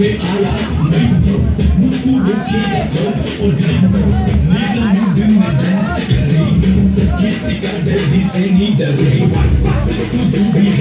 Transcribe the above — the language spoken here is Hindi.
से आया मैं मुझको रोक लिया और मेरा मुंडन में डांस कर रही किसी का डर से नहीं डर रही तू जो भी